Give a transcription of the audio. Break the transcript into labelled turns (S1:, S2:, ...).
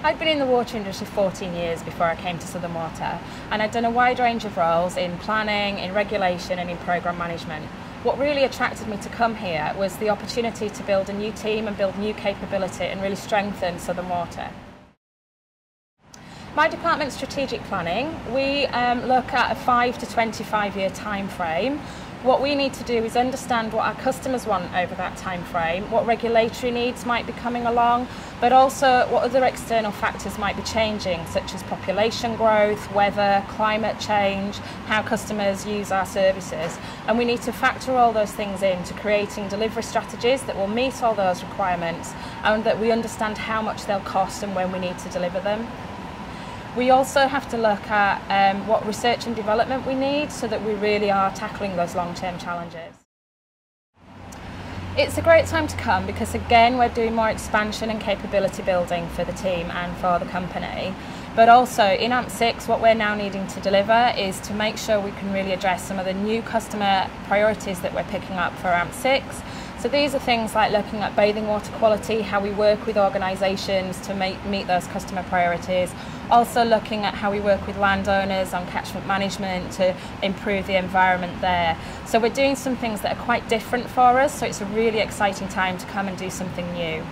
S1: I'd been in the water industry 14 years before I came to Southern Water, and I'd done a wide range of roles in planning, in regulation, and in programme management. What really attracted me to come here was the opportunity to build a new team and build new capability and really strengthen Southern Water. My department's strategic planning. We um, look at a 5 to 25 year time frame what we need to do is understand what our customers want over that time frame, what regulatory needs might be coming along, but also what other external factors might be changing, such as population growth, weather, climate change, how customers use our services. And we need to factor all those things into creating delivery strategies that will meet all those requirements and that we understand how much they'll cost and when we need to deliver them. We also have to look at um, what research and development we need so that we really are tackling those long-term challenges. It's a great time to come because again we're doing more expansion and capability building for the team and for the company. But also in AMP6 what we're now needing to deliver is to make sure we can really address some of the new customer priorities that we're picking up for AMP6 so these are things like looking at bathing water quality, how we work with organisations to make, meet those customer priorities. Also looking at how we work with landowners on catchment management to improve the environment there. So we're doing some things that are quite different for us, so it's a really exciting time to come and do something new.